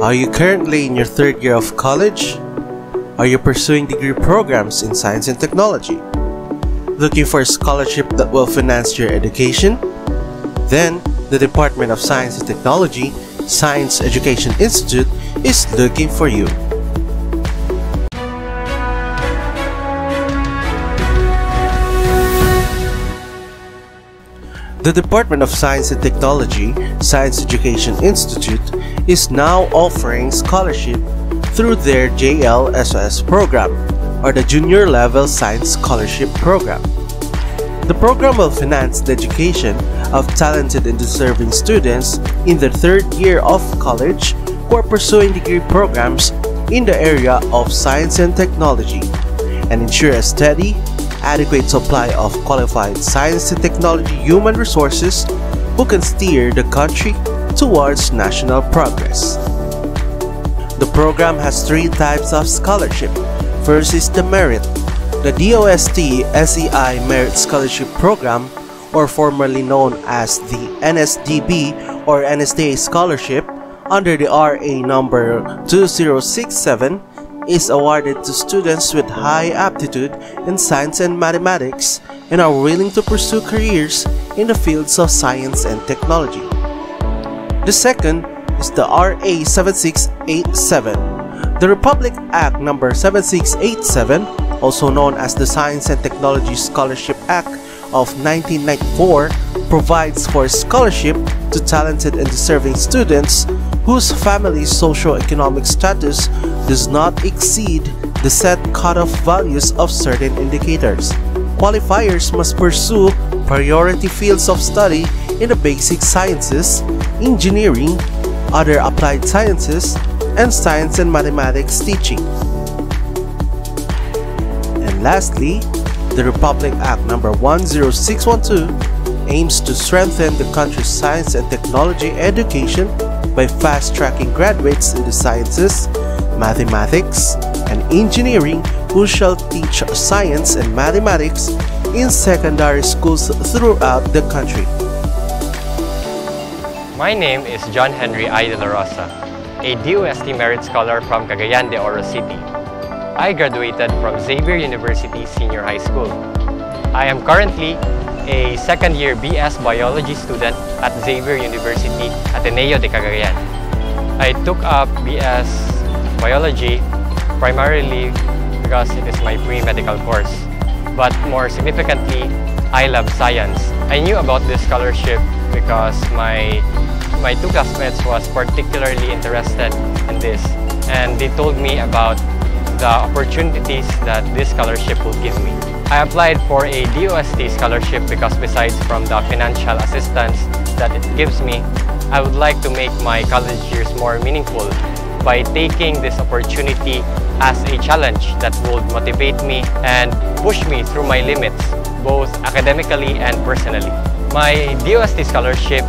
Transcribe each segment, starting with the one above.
Are you currently in your third year of college? Are you pursuing degree programs in science and technology? Looking for a scholarship that will finance your education? Then, the Department of Science and Technology Science Education Institute is looking for you. The Department of Science and Technology Science Education Institute is now offering scholarship through their JLSS program or the Junior Level Science Scholarship Program. The program will finance the education of talented and deserving students in their third year of college who are pursuing degree programs in the area of science and technology and ensure a steady, adequate supply of qualified science and technology human resources who can steer the country towards national progress. The program has three types of scholarship. First is the merit. The DOST SEI Merit Scholarship Program, or formerly known as the NSDB or NSTA Scholarship, under the RA number 2067 is awarded to students with high aptitude in science and mathematics and are willing to pursue careers in the fields of science and technology. The second is the RA 7687. The Republic Act number 7687, also known as the Science and Technology Scholarship Act of 1994, provides for scholarship to talented and deserving students whose family's socio-economic status does not exceed the set cutoff values of certain indicators. Qualifiers must pursue priority fields of study in the basic sciences, engineering, other applied sciences, and science and mathematics teaching. And lastly, the Republic Act number 10612 aims to strengthen the country's science and technology education by fast-tracking graduates in the sciences, mathematics, and engineering who shall teach science and mathematics in secondary schools throughout the country. My name is John Henry I. De La Rosa, a DOST Merit Scholar from Cagayan de Oro City. I graduated from Xavier University Senior High School. I am currently a second-year BS Biology student at Xavier University Ateneo de Cagayan. I took up BS Biology primarily because it is my pre-medical course. But more significantly, I love science. I knew about this scholarship because my my two classmates was particularly interested in this and they told me about the opportunities that this scholarship will give me. I applied for a DOST scholarship because besides from the financial assistance that it gives me, I would like to make my college years more meaningful by taking this opportunity as a challenge that would motivate me and push me through my limits, both academically and personally. My DOST scholarship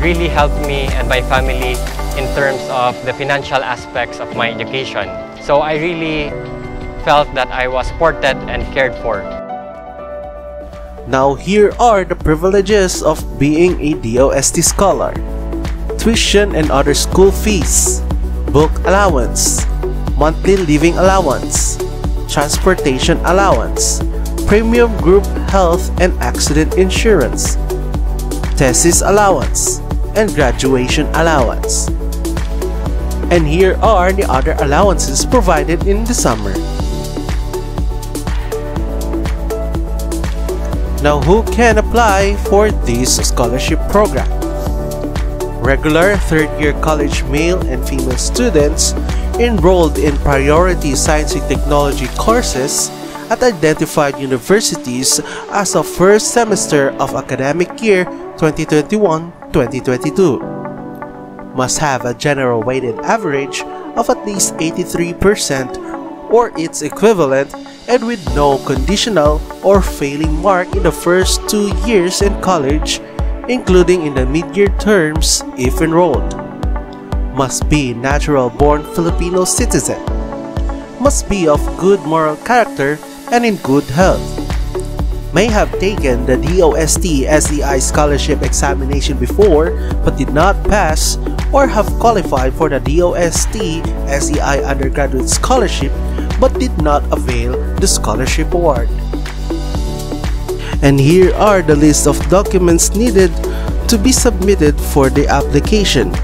really helped me and my family in terms of the financial aspects of my education. So I really felt that I was supported and cared for. Now here are the privileges of being a DOST scholar. Tuition and other school fees, book allowance, monthly living allowance, transportation allowance, premium group health and accident insurance, thesis allowance, and graduation allowance. And here are the other allowances provided in the summer. Now who can apply for this scholarship program? Regular third-year college male and female students enrolled in priority science and technology courses at identified universities as of first semester of academic year 2021-2022 must have a general weighted average of at least 83% or its equivalent and with no conditional or failing mark in the first two years in college, including in the mid-year terms if enrolled. Must be natural-born Filipino citizen. Must be of good moral character and in good health. May have taken the DOST SEI scholarship examination before but did not pass or have qualified for the DOST SEI undergraduate scholarship but did not avail the scholarship award. And here are the list of documents needed to be submitted for the application.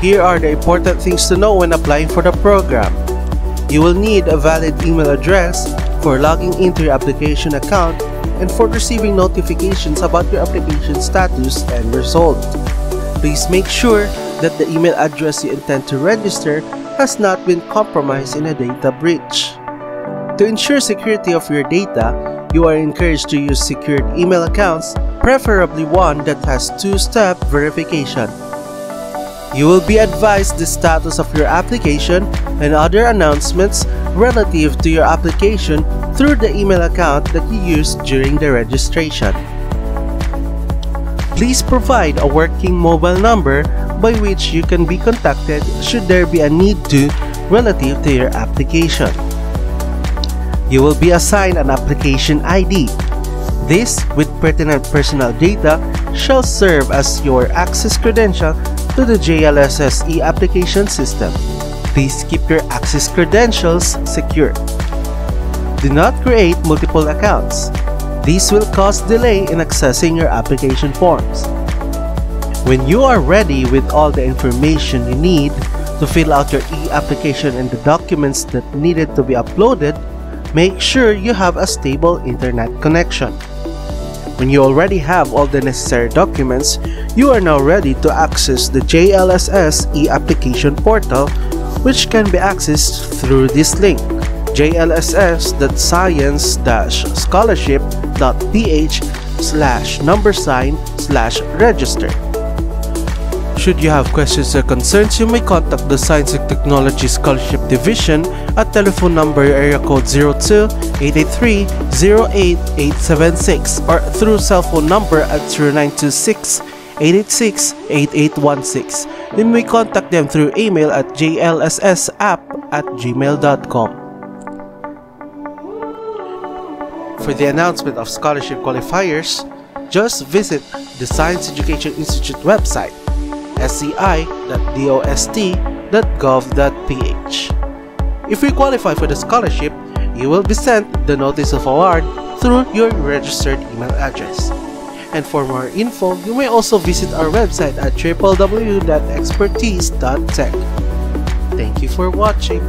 Here are the important things to know when applying for the program. You will need a valid email address for logging into your application account and for receiving notifications about your application status and result. Please make sure that the email address you intend to register has not been compromised in a data breach. To ensure security of your data, you are encouraged to use secured email accounts, preferably one that has two-step verification. You will be advised the status of your application and other announcements relative to your application through the email account that you used during the registration. Please provide a working mobile number by which you can be contacted should there be a need to relative to your application. You will be assigned an application ID. This, with pertinent personal data, shall serve as your access credential to the JLSS e-application system. Please keep your access credentials secure. Do not create multiple accounts. This will cause delay in accessing your application forms. When you are ready with all the information you need to fill out your e-application and the documents that needed to be uploaded, make sure you have a stable internet connection. When you already have all the necessary documents, you are now ready to access the JLSS e-application portal which can be accessed through this link jlss.science-scholarship.ph slash number sign slash register. Should you have questions or concerns, you may contact the Science and Technology Scholarship Division at telephone number area code 02-883-08876 or through cell phone number at 0926-886-8816. You may contact them through email at jlssapp at gmail.com. For the announcement of scholarship qualifiers, just visit the Science Education Institute website sei.dost.gov.ph. If you qualify for the scholarship, you will be sent the notice of award through your registered email address. And for more info, you may also visit our website at www.expertist.tech. Thank you for watching.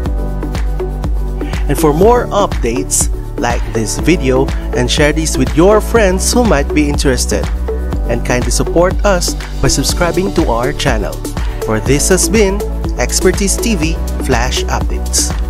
And for more updates, like this video and share this with your friends who might be interested and kindly support us by subscribing to our channel. For this has been Expertist TV Flash Updates.